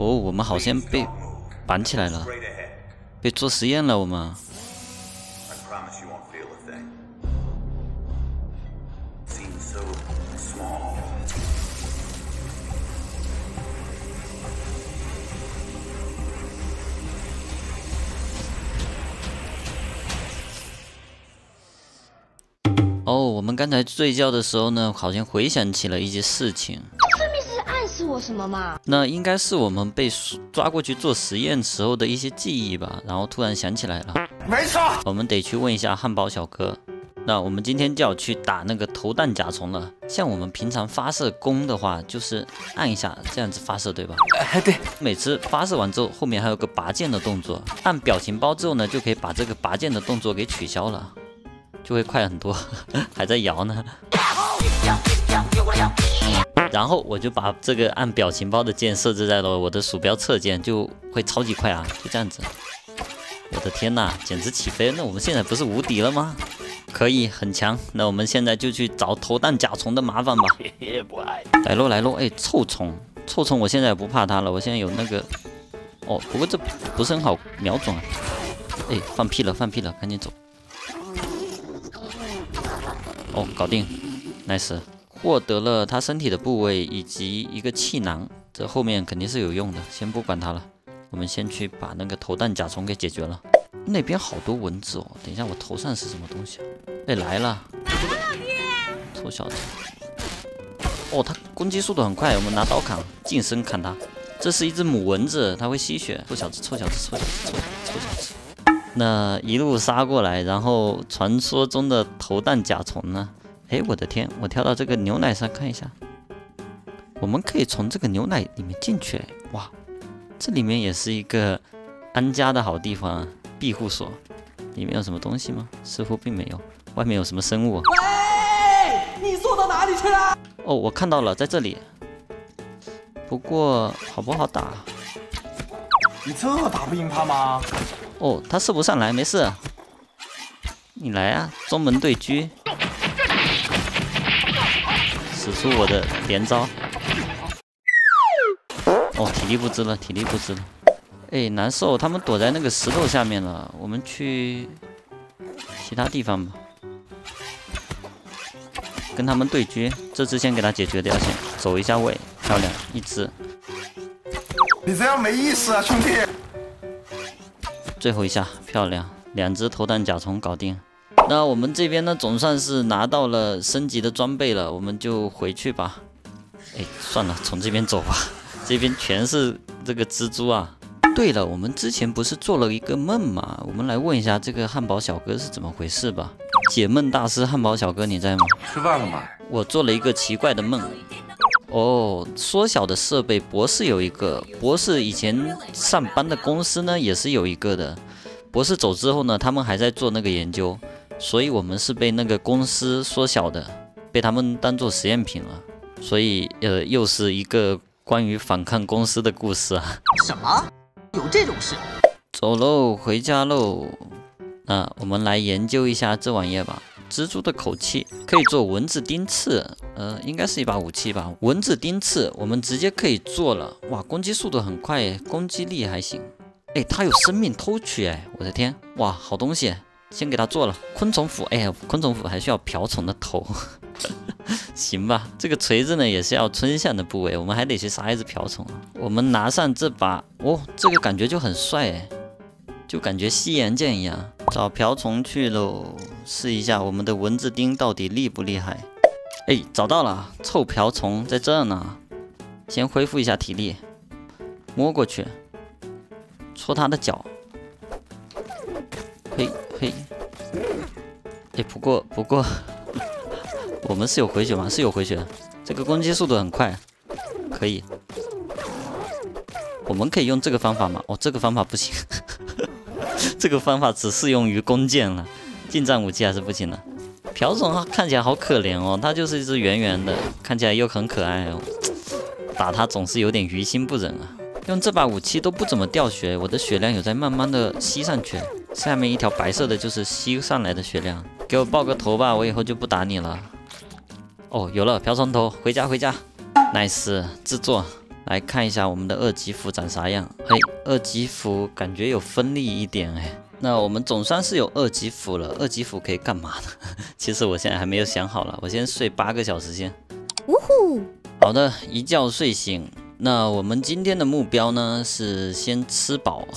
哦，我们好像被绑起来了，被做实验了，我们。哦，我们刚才睡觉的时候呢，好像回想起了一些事情。什么嘛？那应该是我们被抓过去做实验时候的一些记忆吧。然后突然想起来了，没错，我们得去问一下汉堡小哥。那我们今天就要去打那个投弹甲虫了。像我们平常发射弓的话，就是按一下这样子发射，对吧？哎，对。每次发射完之后，后面还有个拔剑的动作。按表情包之后呢，就可以把这个拔剑的动作给取消了。就会快很多，还在摇呢。然后我就把这个按表情包的键设置在了我的鼠标侧键，就会超级快啊！就这样子。我的天呐，简直起飞！那我们现在不是无敌了吗？可以，很强。那我们现在就去找投弹甲虫的麻烦吧。来喽来喽！哎，臭虫，臭虫，我现在不怕它了。我现在有那个……哦，不过这不是很好瞄准啊。哎，放屁了，放屁了，赶紧走。哦，搞定，nice，获得了他身体的部位以及一个气囊，这后面肯定是有用的，先不管它了，我们先去把那个投弹甲虫给解决了。那边好多蚊子哦，等一下我头上是什么东西啊？哎，来了，臭小子！哦，它攻击速度很快，我们拿刀砍，近身砍它。这是一只母蚊子，它会吸血。臭小子，臭小子，臭小子，臭臭小子。那一路杀过来，然后传说中的投弹甲虫呢？哎，我的天！我跳到这个牛奶上看一下，我们可以从这个牛奶里面进去。哇，这里面也是一个安家的好地方，庇护所。里面有什么东西吗？似乎并没有。外面有什么生物？喂，你坐到哪里去了？哦，我看到了，在这里。不过好不好打？你这打不赢他吗？哦，他射不上来，没事。你来啊，中门对狙，使出我的连招。哦，体力不支了，体力不支了。哎，难受，他们躲在那个石头下面了。我们去其他地方吧，跟他们对狙。这只先给他解决掉，先走一下位，漂亮，一只。你这样没意思啊，兄弟。最后一下漂亮，两只投弹甲虫搞定。那我们这边呢，总算是拿到了升级的装备了，我们就回去吧。哎，算了，从这边走吧，这边全是这个蜘蛛啊。对了，我们之前不是做了一个梦吗？我们来问一下这个汉堡小哥是怎么回事吧。解梦大师汉堡小哥你在吗？吃饭了吗？我做了一个奇怪的梦。哦，缩小的设备，博士有一个，博士以前上班的公司呢也是有一个的。博士走之后呢，他们还在做那个研究，所以我们是被那个公司缩小的，被他们当做实验品了。所以，呃，又是一个关于反抗公司的故事啊。什么？有这种事？走喽，回家喽。那我们来研究一下这玩意儿吧。蜘蛛的口气可以做蚊子钉刺，呃，应该是一把武器吧。蚊子钉刺，我们直接可以做了。哇，攻击速度很快，攻击力还行。哎，它有生命偷取，哎，我的天，哇，好东西，先给它做了。昆虫斧，哎呀，昆虫斧还需要瓢虫的头，行吧。这个锤子呢，也是要春象的部位，我们还得去杀一只瓢虫。我们拿上这把，哦，这个感觉就很帅，哎，就感觉西洋剑一样。找瓢虫去喽，试一下我们的蚊子钉到底厉不厉害？哎，找到了，臭瓢虫在这呢。先恢复一下体力，摸过去，戳它的脚。嘿可以，哎，不过不过，我们是有回血吗？是有回血，这个攻击速度很快，可以。我们可以用这个方法吗？哦，这个方法不行。这个方法只适用于弓箭了，近战武器还是不行的。瓢虫看起来好可怜哦，它就是一只圆圆的，看起来又很可爱哦。打它总是有点于心不忍啊。用这把武器都不怎么掉血，我的血量有在慢慢的吸上去。下面一条白色的就是吸上来的血量。给我爆个头吧，我以后就不打你了。哦，有了瓢虫头，回家回家。nice 制作。来看一下我们的二级符长啥样。嘿，二级符感觉有锋利一点哎。那我们总算是有二级符了。二级符可以干嘛呢？其实我现在还没有想好了。我先睡八个小时先。呜呼！好的，一觉睡醒。那我们今天的目标呢是先吃饱，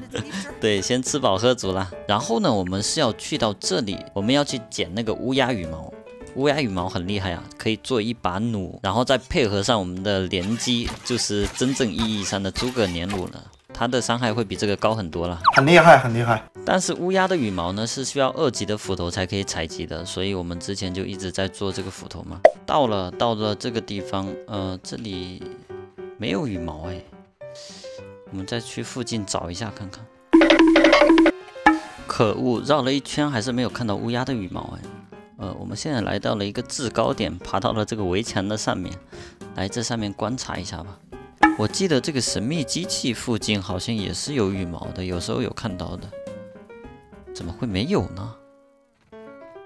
对，先吃饱喝足了。然后呢，我们是要去到这里，我们要去捡那个乌鸦羽毛。乌鸦羽毛很厉害啊，可以做一把弩，然后再配合上我们的连击，就是真正意义上的诸葛连弩了。它的伤害会比这个高很多了，很厉害，很厉害。但是乌鸦的羽毛呢是需要二级的斧头才可以采集的，所以我们之前就一直在做这个斧头嘛。到了，到了这个地方，呃，这里。没有羽毛哎，我们再去附近找一下看看。可恶，绕了一圈还是没有看到乌鸦的羽毛哎。呃，我们现在来到了一个制高点，爬到了这个围墙的上面，来这上面观察一下吧。我记得这个神秘机器附近好像也是有羽毛的，有时候有看到的。怎么会没有呢？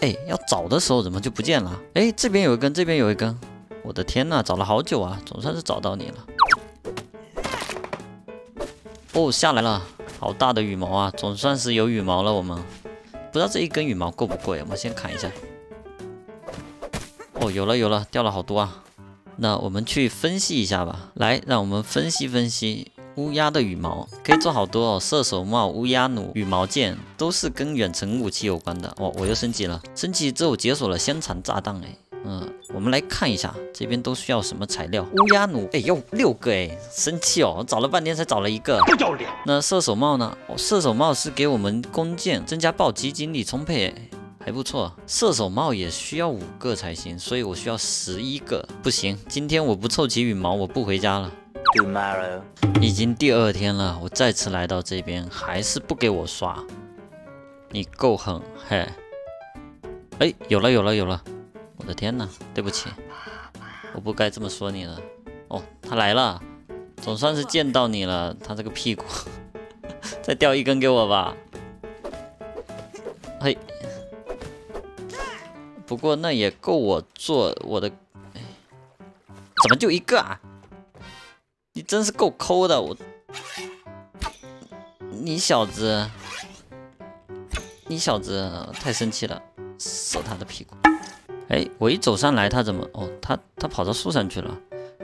哎，要找的时候怎么就不见了？哎，这边有一根，这边有一根。我的天呐，找了好久啊，总算是找到你了。哦，下来了，好大的羽毛啊！总算是有羽毛了。我们不知道这一根羽毛够不够，我们先砍一下。哦，有了有了，掉了好多啊。那我们去分析一下吧。来，让我们分析分析乌鸦的羽毛，可以做好多哦。射手帽、乌鸦弩、羽毛剑，都是跟远程武器有关的。哦，我又升级了，升级之后解锁了香肠炸弹，哎。嗯，我们来看一下这边都需要什么材料。乌鸦弩，哎，呦六个哎，生气哦！我找了半天才找了一个，不要脸。那射手帽呢？哦，射手帽是给我们弓箭增加暴击，精力充沛，还不错。射手帽也需要五个才行，所以我需要十一个。不行，今天我不凑齐羽毛，我不回家了。Tomorrow，已经第二天了，我再次来到这边，还是不给我刷。你够狠，嘿。哎，有了，有了，有了。我的天哪，对不起，我不该这么说你了。哦，他来了，总算是见到你了。他这个屁股，再掉一根给我吧。嘿，不过那也够我做我的。怎么就一个啊？你真是够抠的，我。你小子，你小子太生气了，射他的屁股。哎，我一走上来，他怎么？哦，他他跑到树上去了。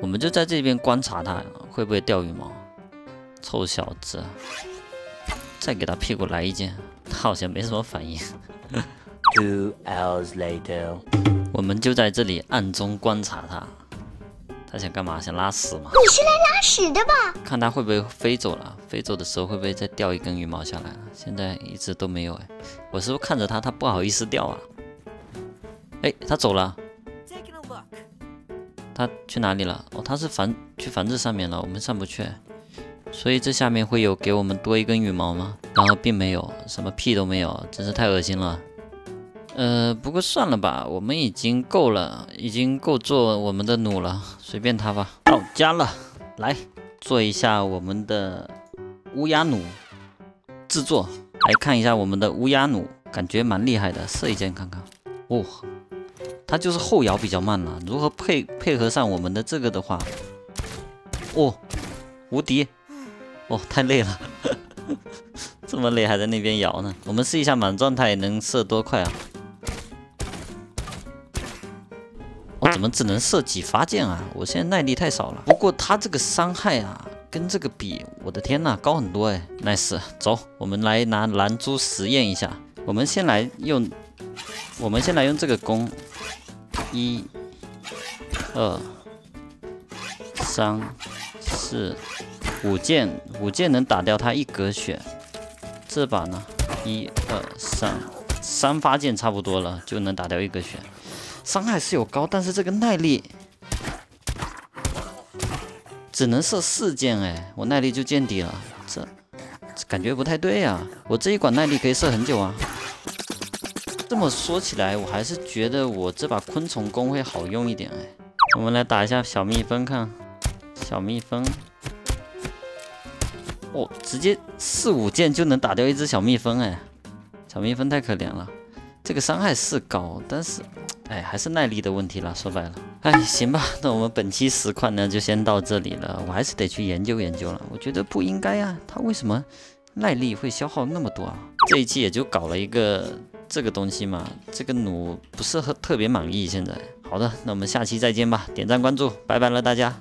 我们就在这边观察他会不会掉羽毛。臭小子，再给他屁股来一剑，他好像没什么反应。Two hours later，我们就在这里暗中观察他。他想干嘛？想拉屎吗？你是来拉屎的吧？看他会不会飞走了？飞走的时候会不会再掉一根羽毛下来？现在一直都没有哎。我是不是看着他，他不好意思掉啊？哎，他走了，他去哪里了？哦，他是房去房子上面了，我们上不去，所以这下面会有给我们多一根羽毛吗？然后并没有，什么屁都没有，真是太恶心了。呃，不过算了吧，我们已经够了，已经够做我们的弩了，随便他吧。到家了，来做一下我们的乌鸦弩制作，来看一下我们的乌鸦弩，感觉蛮厉害的，射一箭看看。哦。它就是后摇比较慢了，如何配配合上我们的这个的话，哦，无敌，哦，太累了，这么累还在那边摇呢。我们试一下满状态能射多快啊？我怎么只能射几发箭啊？我现在耐力太少了。不过它这个伤害啊，跟这个比，我的天呐，高很多哎。nice，走，我们来拿蓝珠实验一下。我们先来用，我们先来用这个弓。一、二、三、四、五箭，五箭能打掉他一格血。这把呢，一二三，三发箭差不多了，就能打掉一格血。伤害是有高，但是这个耐力只能射四箭，哎，我耐力就见底了，这感觉不太对呀。我这一管耐力可以射很久啊。这么说起来，我还是觉得我这把昆虫弓会好用一点哎。我们来打一下小蜜蜂看，小蜜蜂，哦，直接四五箭就能打掉一只小蜜蜂哎，小蜜蜂太可怜了。这个伤害是高，但是，哎，还是耐力的问题了。说白了。哎，行吧，那我们本期实况呢就先到这里了。我还是得去研究研究了。我觉得不应该啊，它为什么耐力会消耗那么多啊？这一期也就搞了一个这个东西嘛，这个弩不是特别满意。现在，好的，那我们下期再见吧，点赞关注，拜拜了大家。